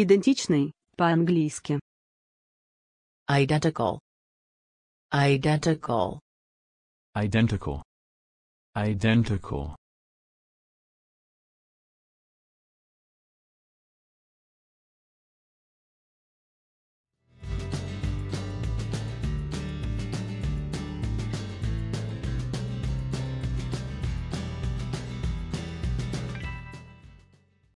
Идентичный, по-английски. Identical. Identical. Identical. Identical.